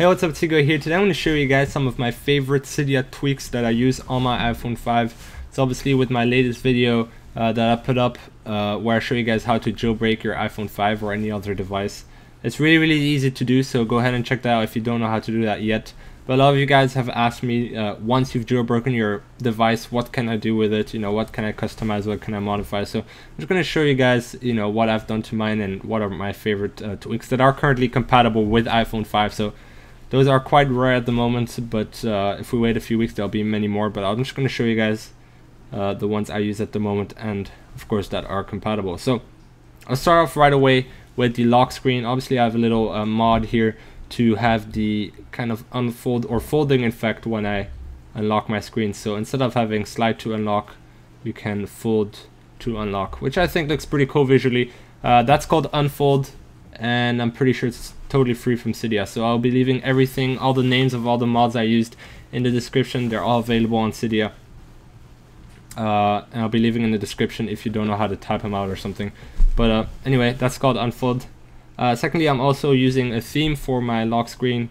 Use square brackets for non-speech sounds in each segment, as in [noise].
Hey what's up Tigo here. Today I'm going to show you guys some of my favorite Cydia tweaks that I use on my iPhone 5. So obviously with my latest video uh, that I put up uh, where I show you guys how to jailbreak your iPhone 5 or any other device. It's really really easy to do so go ahead and check that out if you don't know how to do that yet. But a lot of you guys have asked me uh, once you've jailbroken your device, what can I do with it? You know, what can I customize? What can I modify? So I'm just going to show you guys, you know, what I've done to mine and what are my favorite uh, tweaks that are currently compatible with iPhone 5. So those are quite rare at the moment, but uh, if we wait a few weeks, there'll be many more. But I'm just going to show you guys uh, the ones I use at the moment and, of course, that are compatible. So I'll start off right away with the lock screen. Obviously, I have a little uh, mod here to have the kind of unfold or folding effect when I unlock my screen. So instead of having slide to unlock, we can fold to unlock, which I think looks pretty cool visually. Uh, that's called Unfold, and I'm pretty sure it's totally free from Cydia. So I'll be leaving everything, all the names of all the mods I used in the description. They're all available on Cydia. Uh, and I'll be leaving in the description if you don't know how to type them out or something. But uh, anyway, that's called Unfold. Uh, secondly, I'm also using a theme for my lock screen,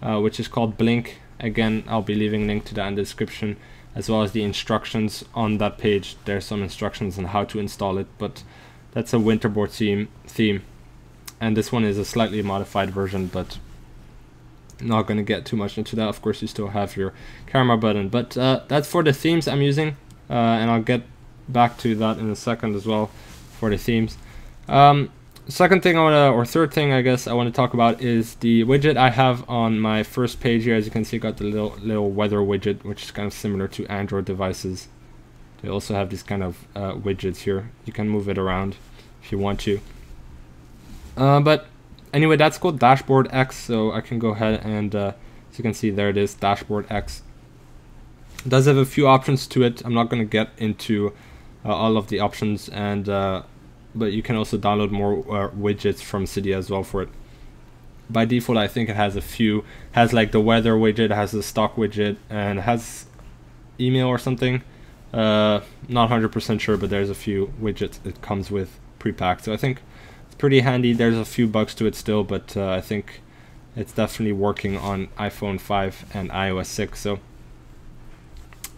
uh, which is called Blink. Again, I'll be leaving a link to that in the description, as well as the instructions on that page. There's some instructions on how to install it, but that's a Winterboard theme. theme. And this one is a slightly modified version, but not going to get too much into that. Of course, you still have your camera button, but uh, that's for the themes I'm using, uh, and I'll get back to that in a second as well for the themes. Um, second thing I want to, or third thing I guess I want to talk about is the widget I have on my first page here. As you can see, got the little little weather widget, which is kind of similar to Android devices. They also have these kind of uh, widgets here. You can move it around if you want to. Uh, but anyway, that's called Dashboard X, so I can go ahead and, uh, as you can see, there it is, Dashboard X. It does have a few options to it. I'm not going to get into uh, all of the options and uh, but you can also download more uh, widgets from Cydia as well for it. By default, I think it has a few. Has like the weather widget, has the stock widget, and has email or something. Uh, not 100% sure, but there's a few widgets it comes with pre-packed. So I think pretty handy. There's a few bugs to it still, but uh, I think it's definitely working on iPhone 5 and iOS 6. So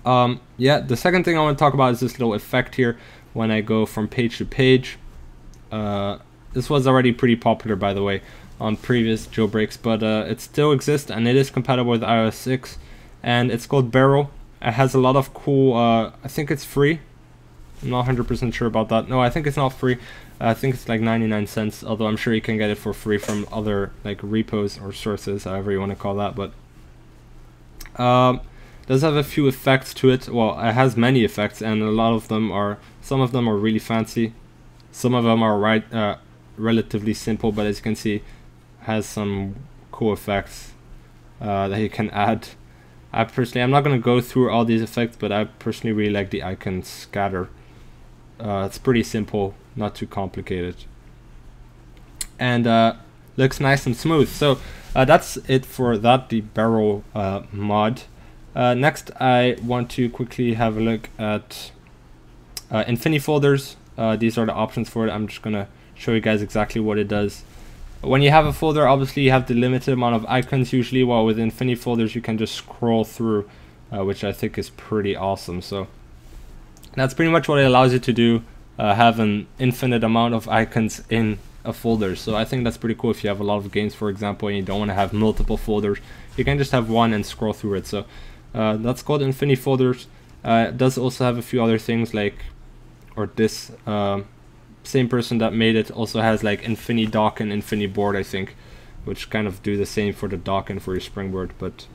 um, yeah, the second thing I want to talk about is this little effect here when I go from page to page. Uh, this was already pretty popular, by the way, on previous jailbreaks, but uh, it still exists and it is compatible with iOS 6. And it's called Barrel. It has a lot of cool. Uh, I think it's free. I'm not 100% sure about that. No, I think it's not free. I think it's like 99 cents. Although I'm sure you can get it for free from other like repos or sources, however you want to call that. But um, does have a few effects to it. Well, it has many effects, and a lot of them are. Some of them are really fancy. Some of them are right, uh, relatively simple, but as you can see, has some cool effects uh, that you can add. I personally, I'm not going to go through all these effects, but I personally really like the icon scatter. Uh, it's pretty simple, not too complicated. And uh, looks nice and smooth. So uh, that's it for that, the barrel uh, mod. Uh, next, I want to quickly have a look at uh, Infinifolders. Uh, these are the options for it. I'm just to show you guys exactly what it does. When you have a folder, obviously you have the limited amount of icons usually, while with Infinifolders you can just scroll through, which I think is pretty awesome. So that's pretty much what it allows you to do, uh, have an infinite amount of icons in a folder. So I think that's pretty cool if you have a lot of games, for example, and you don't want to have multiple folders. You can just have one and scroll through it. So uh, that's called Infinifolders. Uh, it does also have a few other things like or this uh, same person that made it also has like Infinity Dock and Infinity Board, I think, which kind of do the same for the dock and for your springboard, but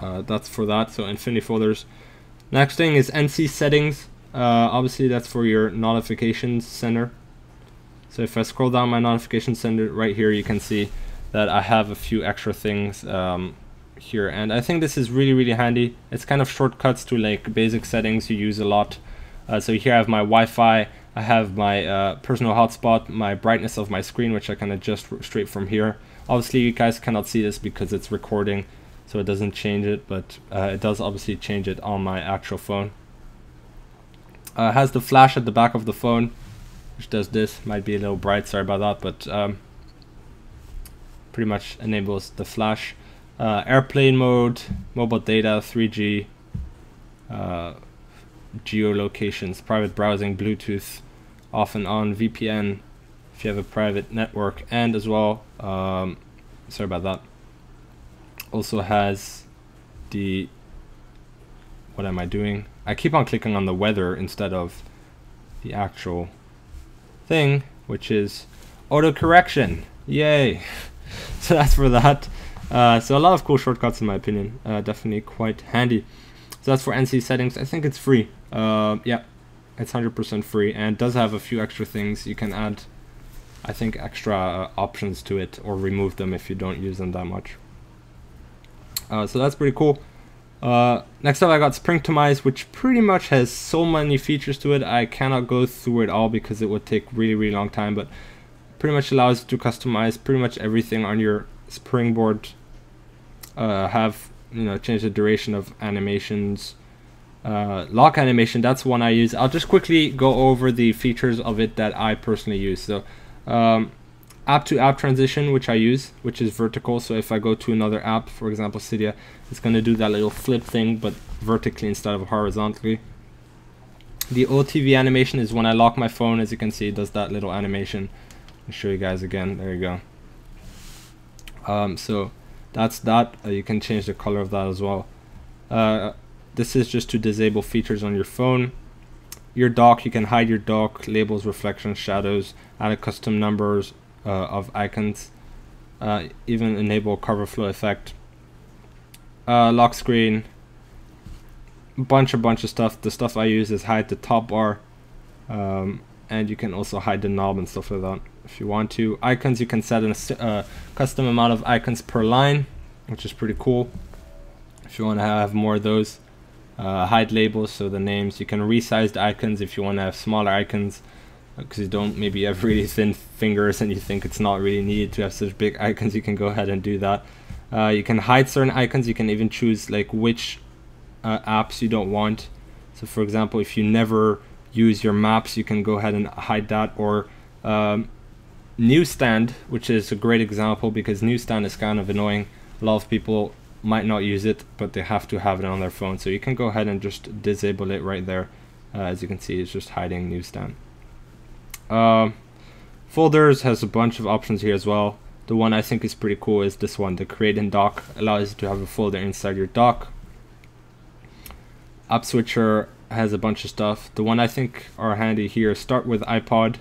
uh, that's for that. So Infinifolders. Next thing is NC settings. Uh, obviously, that's for your notifications center. So if I scroll down my notification center right here, you can see that I have a few extra things um, here, and I think this is really really handy. It's kind of shortcuts to like basic settings you use a lot. Uh, so here I have my Wi-Fi, I have my uh, personal hotspot, my brightness of my screen, which I can adjust straight from here. Obviously you guys cannot see this because it's recording, so it doesn't change it, but uh, it does obviously change it on my actual phone. Uh, has the flash at the back of the phone, which does this. Might be a little bright, sorry about that, but um, pretty much enables the flash. Uh, airplane mode, mobile data, 3G, uh, geolocations, private browsing, Bluetooth, off and on, VPN, if you have a private network, and as well, um, sorry about that, also has the, what am I doing? I keep on clicking on the weather instead of the actual thing, which is auto correction. Yay! [laughs] so that's for that. Uh, so a lot of cool shortcuts in my opinion. Uh, definitely quite handy. So that's for NC settings. I think it's free. Uh, yeah, it's 100% free and does have a few extra things. You can add, I think, extra uh, options to it or remove them if you don't use them that much. Uh, so that's pretty cool. Uh, next up I got Springtomize, which pretty much has so many features to it. I cannot go through it all because it would take really, really long time, but pretty much allows you to customize pretty much everything on your springboard. Uh, have, you know, change the duration of animations. Uh, lock animation, that's one I use. I'll just quickly go over the features of it that I personally use. So, um, app to app transition, which I use, which is vertical. So if I go to another app, for example, Cydia, it's going to do that little flip thing, but vertically instead of horizontally. The OTV animation is when I lock my phone, as you can see, it does that little animation. I'll show you guys again. There you go. Um, so that's that. Uh, you can change the color of that as well. Uh, this is just to disable features on your phone. Your dock, you can hide your dock, labels, reflections, shadows, add a custom numbers, of icons, uh, even enable cover flow effect, uh, lock screen, bunch of bunch of stuff. The stuff I use is hide the top bar, um, and you can also hide the knob and stuff like that if you want to. Icons, you can set a uh, custom amount of icons per line, which is pretty cool. If you want to have more of those. Uh, hide labels, so the names. You can resize the icons if you want to have smaller icons because you don't maybe have really thin fingers and you think it's not really needed to have such big icons you can go ahead and do that. Uh, you can hide certain icons you can even choose like which uh, apps you don't want. So for example if you never use your maps you can go ahead and hide that or um, newsstand which is a great example because newsstand is kind of annoying. A lot of people might not use it but they have to have it on their phone. So you can go ahead and just disable it right there. Uh, as you can see it's just hiding newsstand uh, folders has a bunch of options here as well. The one I think is pretty cool is this one, the create in dock allows you to have a folder inside your dock. App switcher has a bunch of stuff. The one I think are handy here, start with iPod,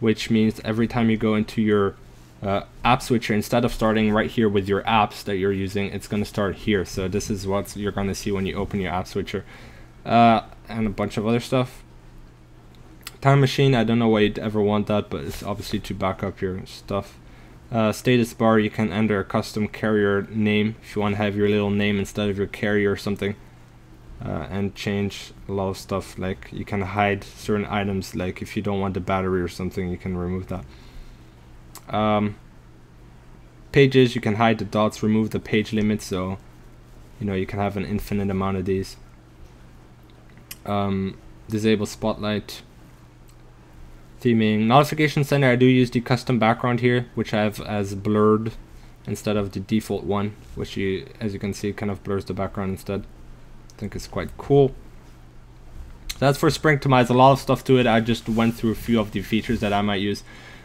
which means every time you go into your uh, app switcher, instead of starting right here with your apps that you're using, it's going to start here. So this is what you're going to see when you open your app switcher. Uh, and a bunch of other stuff. Time machine, I don't know why you'd ever want that, but it's obviously to back up your stuff. Uh, status bar, you can enter a custom carrier name if you want to have your little name instead of your carrier or something. Uh, and change a lot of stuff like you can hide certain items like if you don't want the battery or something you can remove that um, pages you can hide the dots remove the page limit so you know you can have an infinite amount of these um, disable spotlight theming. Notification center, I do use the custom background here, which I have as blurred instead of the default one, which you, as you can see, kind of blurs the background instead. I think it's quite cool. That's for Spring Springtomize, a lot of stuff to it. I just went through a few of the features that I might use.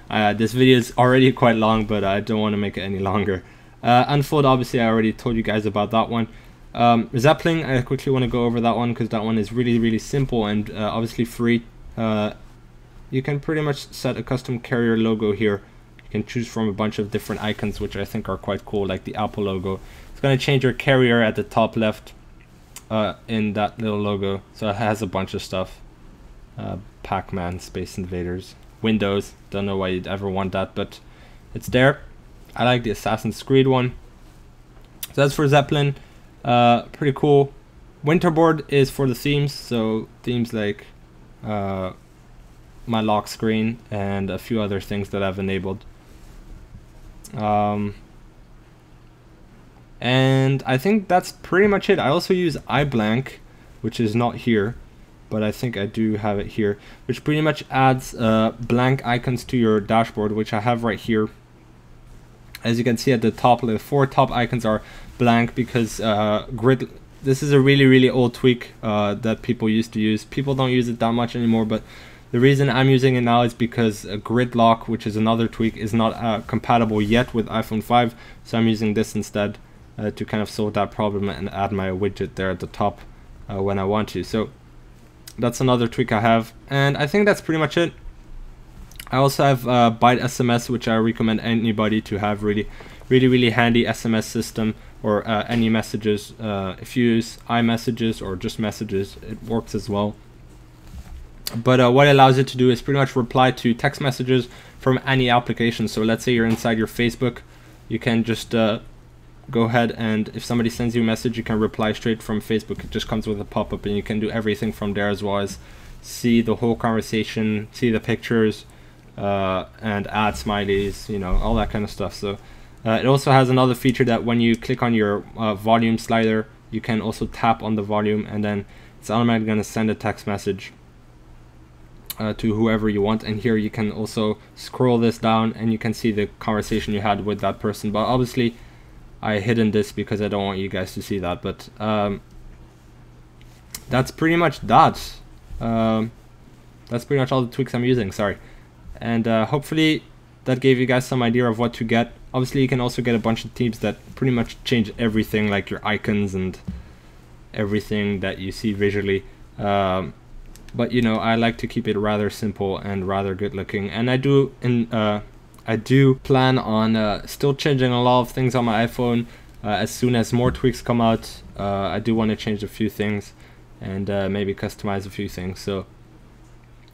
Uh, this video is already [laughs] quite long, but I don't want to make it any longer. Uh, Unfold, obviously, I already told you guys about that one. Um, Zeppelin, I quickly want to go over that one because that one is really, really simple and uh, obviously free. Uh, you can pretty much set a custom carrier logo here. You can choose from a bunch of different icons, which I think are quite cool, like the Apple logo. It's going to change your carrier at the top left uh, in that little logo. So it has a bunch of stuff. Uh, Pac-Man, Space Invaders, Windows. Don't know why you'd ever want that, but it's there. I like the Assassin's Creed one. So that's for Zeppelin. Uh, pretty cool. Winterboard is for the themes, so themes like uh, my lock screen and a few other things that I've enabled. Um, and I think that's pretty much it. I also use iBlank, which is not here, but I think I do have it here, which pretty much adds uh, blank icons to your dashboard, which I have right here. as you can see at the top the four top icons are blank because uh, grid this is a really really old tweak uh, that people used to use people don't use it that much anymore but the reason I'm using it now is because a grid lock which is another tweak is not uh, compatible yet with iPhone 5 so I'm using this instead uh, to kind of solve that problem and add my widget there at the top uh, when I want to. So that's another tweak I have and I think that's pretty much it. I also have uh, Bite SMS which I recommend anybody to have really really really handy SMS system or uh, any messages uh, if you use iMessages or just messages it works as well but uh, what it allows it to do is pretty much reply to text messages from any application. So let's say you're inside your Facebook you can just uh, go ahead and if somebody sends you a message you can reply straight from Facebook. It just comes with a pop-up and you can do everything from there as well as see the whole conversation see the pictures uh, and add smileys you know all that kind of stuff. So uh, it also has another feature that when you click on your uh, volume slider you can also tap on the volume and then it's automatically going to send a text message uh, to whoever you want. And here you can also scroll this down and you can see the conversation you had with that person. But obviously I hidden this because I don't want you guys to see that. But um, that's pretty much that. Um, that's pretty much all the tweaks I'm using. Sorry. And uh, hopefully that gave you guys some idea of what to get. Obviously you can also get a bunch of themes that pretty much change everything like your icons and everything that you see visually. Um, but you know I like to keep it rather simple and rather good looking and I do in uh, I do plan on uh, still changing a lot of things on my iPhone uh, as soon as more tweaks come out. Uh, I do want to change a few things and uh, maybe customize a few things. So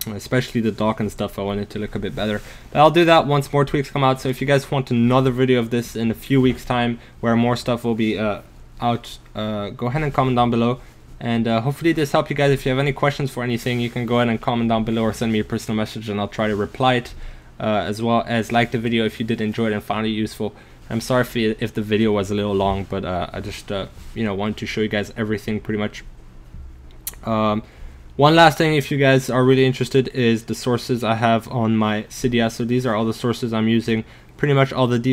especially the dock and stuff, I want it to look a bit better. But I'll do that once more tweaks come out. So if you guys want another video of this in a few weeks time where more stuff will be uh, out, go ahead and comment down below. And hopefully this helped you guys. If you have any questions for anything, you can go ahead and comment down below or send me a personal message and I'll try to reply it uh, as well as like the video if you did enjoy it and found it useful. I'm sorry if, if the video was a little long, but uh, I just uh, you know wanted to show you guys everything pretty much. Um, one last thing, if you guys are really interested, is the sources I have on my Cydia. So these are all the sources I'm using. Pretty much all the